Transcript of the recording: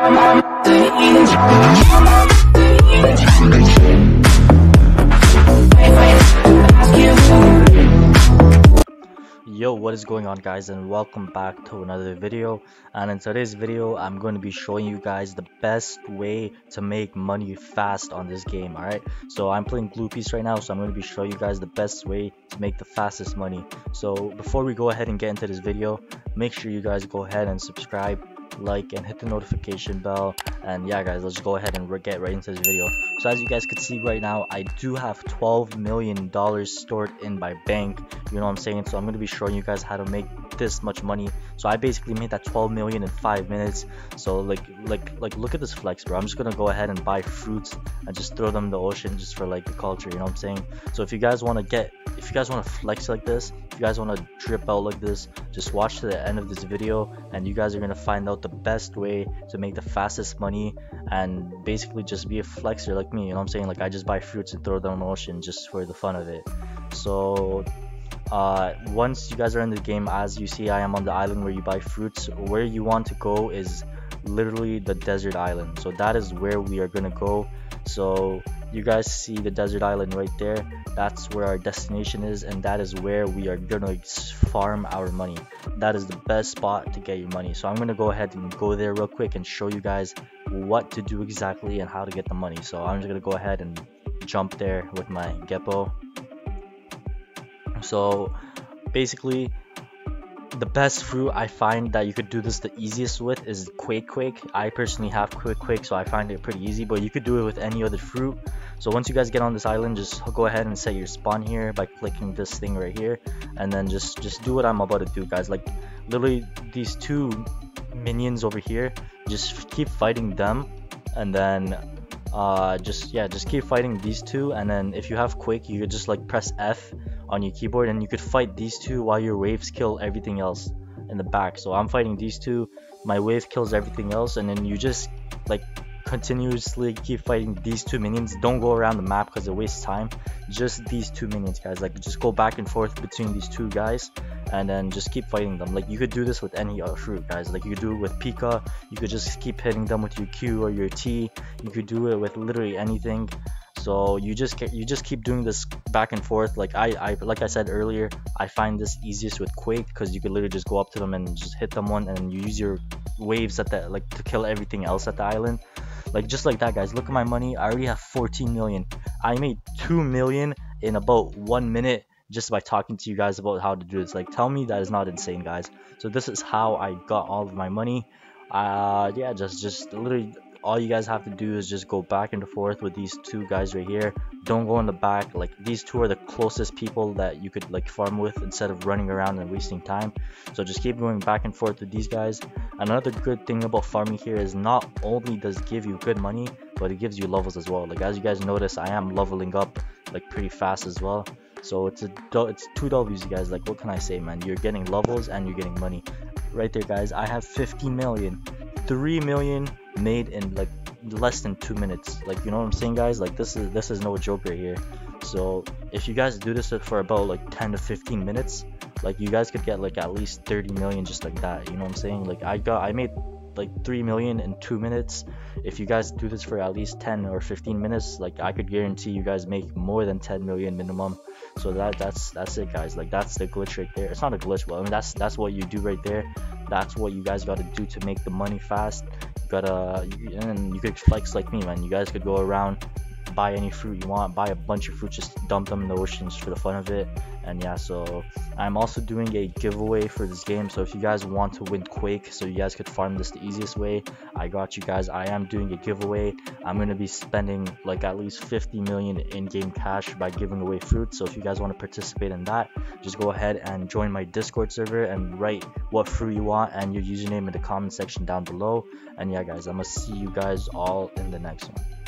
Yo, what is going on guys and welcome back to another video. And in today's video I'm going to be showing you guys the best way to make money fast on this game alright so I'm playing Glue Piece right now so I'm going to be showing you guys the best way to make the fastest money. So before we go ahead and get into this video make sure you guys go ahead and subscribe like and hit the notification bell. And yeah guys let's go ahead and get right into this video. So as you guys can see right now i do have 12 million dollars stored in my bank. You know what i'm saying? So i'm going to be showing you guys how to make this much money. So i basically made that 12 million in five minutes. So like like like look at this flex bro. I'm just gonna go ahead and buy fruits and just throw them in the ocean just for like the culture you know what i'm saying? So if you guys want to get if you guys want to flex like this if you guys want to drip out like this just watch to the end of this video and you guys are gonna find out the best way to make the fastest money and basically just be a flexer like me you know what i'm saying? Like i just buy fruits and throw them in the ocean just for the fun of it. So uh, once you guys are in the game as you see I am on the island where you buy fruits where you want to go is literally the desert island. So that is where we are gonna go. So you guys see the desert island right there? That's where our destination is and that is where we are gonna farm our money. That is the best spot to get your money. So i'm gonna go ahead and go there real quick and show you guys what to do exactly and how to get the money. So i'm just gonna go ahead and jump there with my Geppo so basically the best fruit I find that you could do this the easiest with is Quake Quake. I personally have Quake Quake, so I find it pretty easy, but you could do it with any other fruit. So once you guys get on this island, just go ahead and set your spawn here by clicking this thing right here, and then just just do what I'm about to do, guys. Like literally these two minions over here, just keep fighting them, and then uh, just yeah, just keep fighting these two, and then if you have Quake, you could just like press F on your keyboard and you could fight these two while your waves kill everything else in the back. So i'm fighting these two. My wave kills everything else and then you just like continuously keep fighting these two minions. Don't go around the map because it wastes time. Just these two minions guys. Like just go back and forth between these two guys and then just keep fighting them. Like you could do this with any other fruit guys. Like you could do it with Pika. You could just keep hitting them with your Q or your T. You could do it with literally anything so you just you just keep doing this back and forth. Like I, I like I said earlier I find this easiest with Quake because you can literally just go up to them and just hit them one and you use your waves at that like to kill everything else at the island. Like just like that guys. Look at my money. I already have 14 million. I made 2 million in about one minute just by talking to you guys about how to do this. Like tell me that is not insane guys. So this is how I got all of my money. Uh yeah just just literally all you guys have to do is just go back and forth with these two guys right here. Don't go in the back. Like these two are the closest people that you could like farm with instead of running around and wasting time. So just keep going back and forth with these guys. Another good thing about farming here is not only does give you good money but it gives you levels as well. Like as you guys notice i am leveling up like pretty fast as well. So it's a it's two w's you guys. Like what can i say man? You're getting levels and you're getting money. Right there guys. I have 50 million 3 million made in like less than two minutes. Like you know what i'm saying guys? Like this is this is no joke right here. So if you guys do this for about like 10 to 15 minutes like you guys could get like at least 30 million just like that you know what i'm saying? Like i got i made like 3 million in 2 minutes. If you guys do this for at least 10 or 15 minutes like i could guarantee you guys make more than 10 million minimum. So that that's that's it guys. Like that's the glitch right there. It's not a glitch but i mean that's that's what you do right there that's what you guys got to do to make the money fast. You gotta and you could flex like me man. You guys could go around buy any fruit you want buy a bunch of fruit just dump them in the ocean for the fun of it. And yeah so i'm also doing a giveaway for this game. So if you guys want to win quake so you guys could farm this the easiest way i got you guys. I am doing a giveaway. I'm going to be spending like at least 50 million in-game cash by giving away fruit. So if you guys want to participate in that just go ahead and join my discord server and write what fruit you want and your username in the comment section down below. And yeah guys i'm gonna see you guys all in the next one